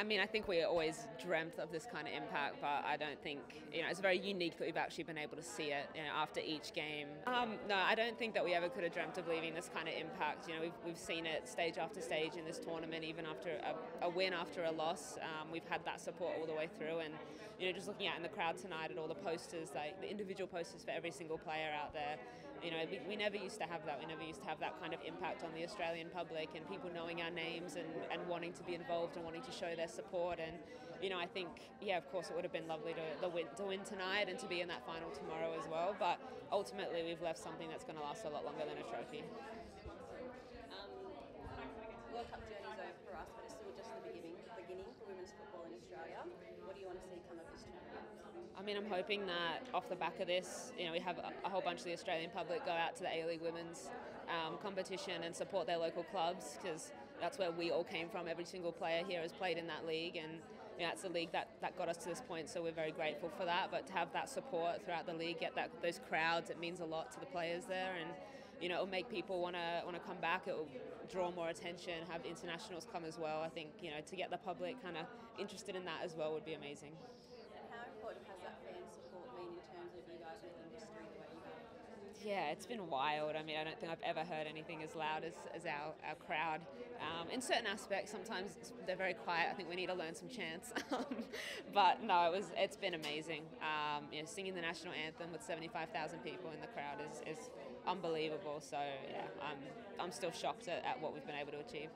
I mean, I think we always dreamt of this kind of impact, but I don't think, you know, it's very unique that we've actually been able to see it you know, after each game. Um, no, I don't think that we ever could have dreamt of leaving this kind of impact. You know, we've, we've seen it stage after stage in this tournament, even after a, a win after a loss. Um, we've had that support all the way through, and, you know, just looking out in the crowd tonight at all the posters, like the individual posters for every single player out there, you know, we, we never used to have that. We never used to have that kind of impact on the Australian public and people knowing our names and, and wanting to be involved and wanting to show their support. And, you know, I think, yeah, of course, it would have been lovely to, win, to win tonight and to be in that final tomorrow as well. But ultimately, we've left something that's going to last a lot longer than a trophy. Um, World Cup journey's over for us, but it's still just the beginning, beginning for women's football in Australia. What do you want to see come of? I mean, I'm hoping that off the back of this, you know, we have a, whole bunch of the Australian public go out to the A League Women's um, competition and support their local clubs because that's where we all came from. Every single player here has played in that league, and you know, a league that, that got us to this point. So we're very grateful for that. But to have that support throughout the league, get that those crowds, it means a lot to the players there, and you know, it'll make people want to want to come back. It will draw more attention. Have internationals come as well. I think you know to get the public kind of interested in that as well would be amazing. Important has that fan support been in terms of you guys making history the way you? Yeah, it's been wild. I mean, I don't think I've ever heard anything as loud as, as our, our crowd. Um, in certain aspects, sometimes they're very quiet. I think we need to learn some chants. but no, it was it's been amazing. Um, you know, singing the national anthem with 75,000 people in the crowd is, is unbelievable. So yeah, I'm, I'm still shocked at, at what we've been able to achieve.